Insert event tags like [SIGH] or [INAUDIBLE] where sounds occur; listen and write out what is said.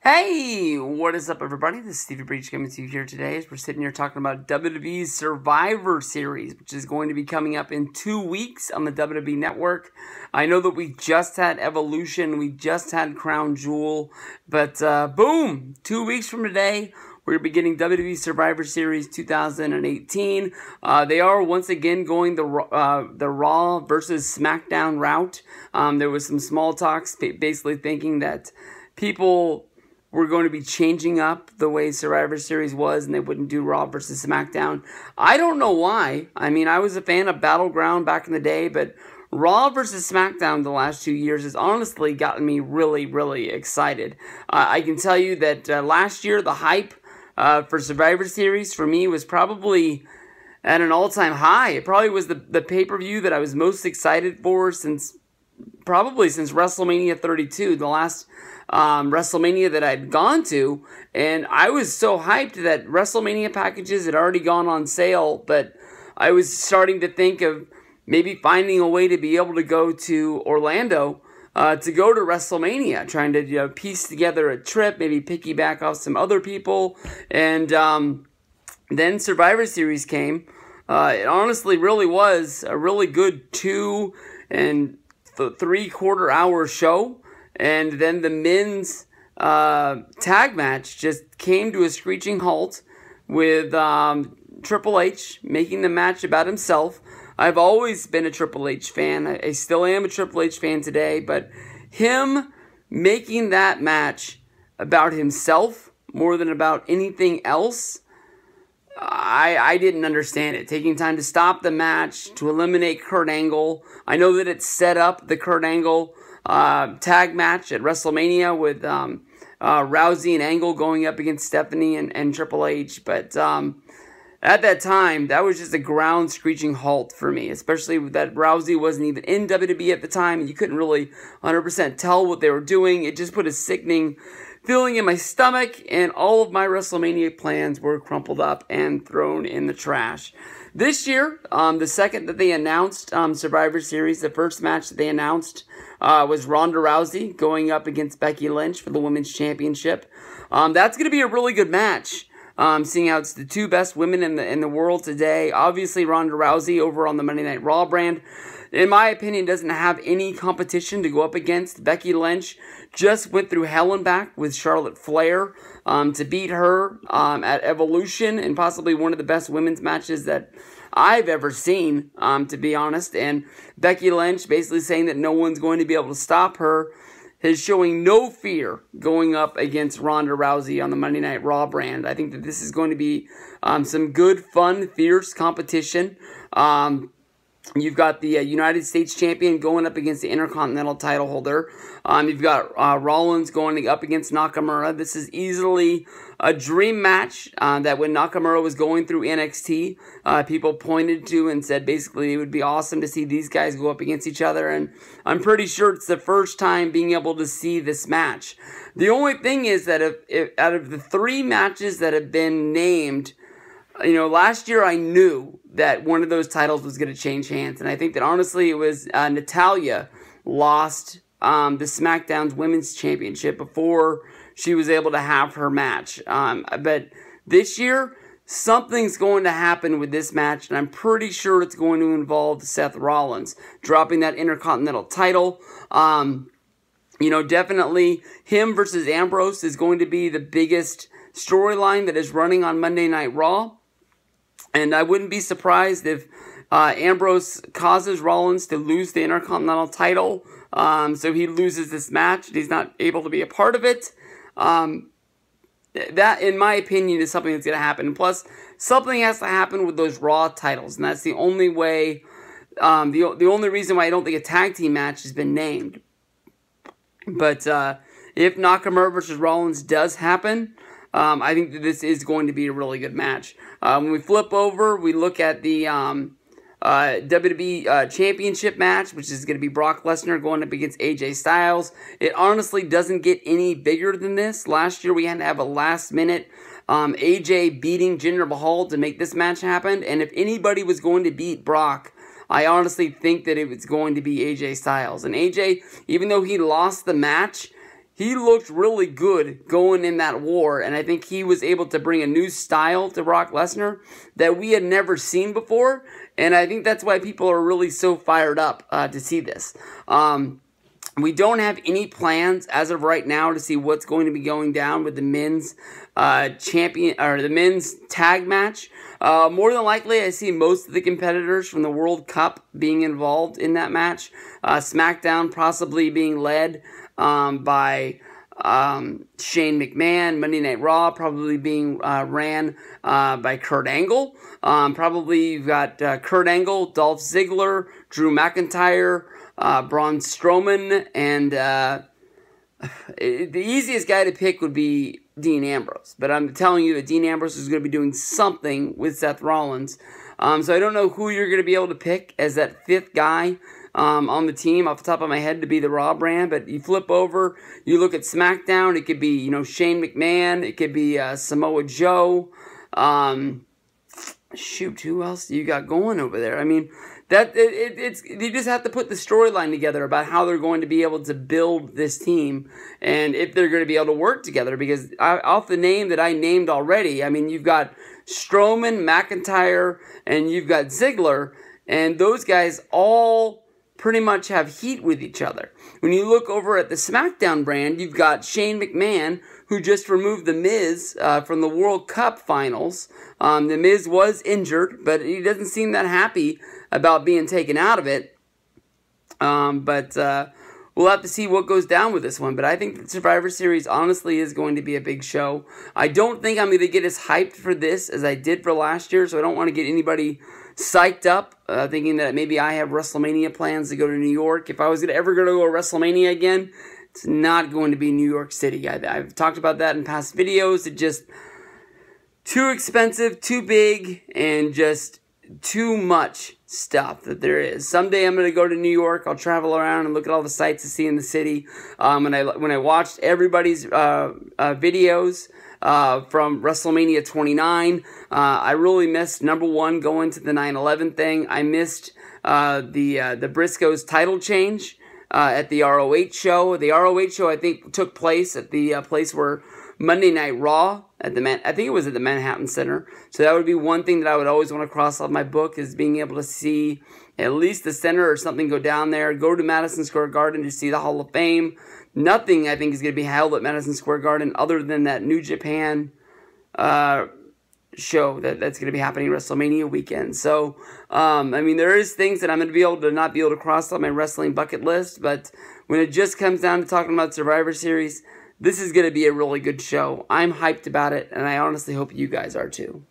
Hey, what is up, everybody? This is Stevie Breech coming to you here today as we're sitting here talking about WWE's Survivor Series, which is going to be coming up in two weeks on the WWE Network. I know that we just had Evolution, we just had Crown Jewel, but uh, boom, two weeks from today, we're beginning WWE Survivor Series 2018. Uh, they are once again going the uh, the Raw versus SmackDown route. Um, there was some small talks, basically thinking that people were going to be changing up the way Survivor Series was and they wouldn't do Raw versus SmackDown. I don't know why. I mean, I was a fan of Battleground back in the day, but Raw versus SmackDown the last two years has honestly gotten me really, really excited. Uh, I can tell you that uh, last year, the hype uh, for Survivor Series for me was probably at an all time high. It probably was the, the pay per view that I was most excited for since probably since WrestleMania 32, the last um, WrestleMania that I'd gone to, and I was so hyped that WrestleMania packages had already gone on sale, but I was starting to think of maybe finding a way to be able to go to Orlando uh, to go to WrestleMania, trying to you know, piece together a trip, maybe piggyback off some other people, and um, then Survivor Series came. Uh, it honestly really was a really good two and th- three quarter hour show. And then the men's uh, tag match just came to a screeching halt with um, Triple H making the match about himself. I've always been a Triple H fan. I, I still am a Triple H fan today, but him making that match about himself more than about anything else, I, I didn't understand it. Taking time to stop the match, to eliminate Kurt Angle. I know that it set up the Kurt Angle uh, tag match at WrestleMania with um, uh, Rousey and Angle going up against Stephanie and, and Triple H. But um, at that time, that was just a ground screeching halt for me, especially that Rousey wasn't even in WWE at the time, you couldn't really 100% tell what they were doing. It just put a sickening feeling in my stomach, and all of my WrestleMania plans were crumpled up and thrown in the trash. This year, um, the second that they announced um, Survivor Series, the first match that they announced uh, was Ronda Rousey going up against Becky Lynch for the Women's Championship. Um, that's going to be a really good match. Um, seeing how it's the two best women in the in the world today. Obviously, Ronda Rousey over on the Monday Night Raw brand, in my opinion, doesn't have any competition to go up against. Becky Lynch just went through hell and back with Charlotte Flair um, to beat her um, at Evolution and possibly one of the best women's matches that I've ever seen, um, to be honest. And Becky Lynch basically saying that no one's going to be able to stop her is showing no fear going up against Ronda Rousey on the Monday Night Raw brand. I think that this is going to be um, some good, fun, fierce competition. Um, You've got the uh, United States champion going up against the Intercontinental title holder. Um, you've got uh, Rollins going up against Nakamura. This is easily a dream match uh, that when Nakamura was going through NXT, uh, people pointed to and said basically it would be awesome to see these guys go up against each other. And I'm pretty sure it's the first time being able to see this match. The only thing is that if, if out of the three matches that have been named, you know, last year I knew that one of those titles was going to change hands, and I think that honestly it was uh, Natalya lost um, the SmackDown's Women's Championship before she was able to have her match. Um, but this year, something's going to happen with this match, and I'm pretty sure it's going to involve Seth Rollins dropping that Intercontinental title. Um, you know, definitely him versus Ambrose is going to be the biggest storyline that is running on Monday Night Raw. And I wouldn't be surprised if uh, Ambrose causes Rollins to lose the Intercontinental title. Um, so he loses this match. He's not able to be a part of it. Um, that, in my opinion, is something that's going to happen. Plus, something has to happen with those Raw titles, and that's the only way. Um, the the only reason why I don't think a tag team match has been named. But uh, if Nakamura versus Rollins does happen, um, I think that this is going to be a really good match. Uh, when we flip over, we look at the um, uh, WWE uh, Championship match, which is going to be Brock Lesnar going up against AJ Styles. It honestly doesn't get any bigger than this. Last year, we had to have a last minute um, AJ beating Jinder Mahal to make this match happen. And if anybody was going to beat Brock, I honestly think that it was going to be AJ Styles. And AJ, even though he lost the match, he looked really good going in that war, and I think he was able to bring a new style to Brock Lesnar that we had never seen before, and I think that's why people are really so fired up uh, to see this. Um, we don't have any plans as of right now to see what's going to be going down with the men's uh, champion or the men's tag match. Uh, more than likely, I see most of the competitors from the World Cup being involved in that match. Uh, SmackDown possibly being led um, by um, Shane McMahon. Monday Night Raw probably being uh, ran uh, by Kurt Angle. Um, probably you've got uh, Kurt Angle, Dolph Ziggler, Drew McIntyre uh, Braun Strowman, and uh, [SIGHS] the easiest guy to pick would be Dean Ambrose. But I'm telling you that Dean Ambrose is going to be doing something with Seth Rollins. Um, so I don't know who you're going to be able to pick as that fifth guy um, on the team off the top of my head to be the Raw brand. But you flip over, you look at SmackDown. It could be you know Shane McMahon. It could be uh, Samoa Joe. Um, shoot, who else you got going over there? I mean, that it, it, it's you just have to put the storyline together about how they're going to be able to build this team and if they're going to be able to work together. Because I, off the name that I named already, I mean you've got Strowman, McIntyre, and you've got Ziggler, and those guys all pretty much have heat with each other. When you look over at the SmackDown brand, you've got Shane McMahon, who just removed The Miz uh, from the World Cup finals. Um, the Miz was injured, but he doesn't seem that happy about being taken out of it. Um, but uh, we'll have to see what goes down with this one. But I think the Survivor Series honestly is going to be a big show. I don't think I'm going to get as hyped for this as I did for last year, so I don't want to get anybody psyched up, uh, thinking that maybe I have WrestleMania plans to go to New York. If I was gonna, ever going to go to WrestleMania again, it's not going to be New York City. I, have talked about that in past videos. It just too expensive, too big, and just too much stuff that there is. Someday I'm going to go to New York. I'll travel around and look at all the sights to see in the city. Um, and I when I watched everybody's uh, uh, videos uh, from WrestleMania 29, uh, I really missed number one going to the 9/11 thing. I missed uh, the uh, the Briscoes title change. at the ROH show. The ROH show, I think, took place at the place where Monday Night Raw at the Man. I think it was at the Manhattan Center. So that would be one thing that I would always want to cross off my book is being able to see at least the center or something go down there. Go to Madison Square Garden to see the Hall of Fame. Nothing I think is going to be held at Madison Square Garden other than that New Japan uh, show that, that's going to be happening WrestleMania weekend. So, um, I mean, there is things that I'm going to be able to not be able to cross off my wrestling bucket list, but when it just comes down to talking about Survivor Series, this is going to be a really good show. I'm hyped about it, and I honestly hope you guys are too.